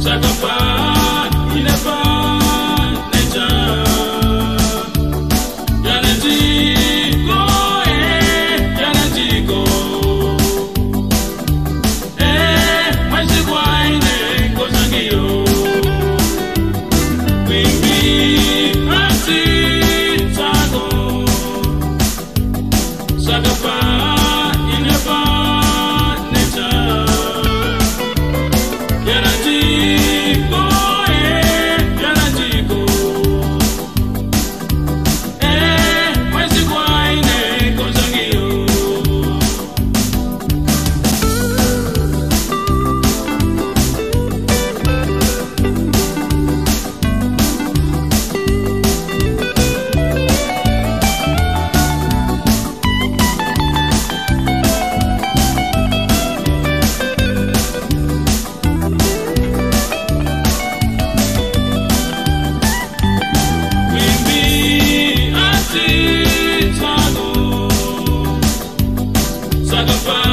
Saca paz. Joga fora.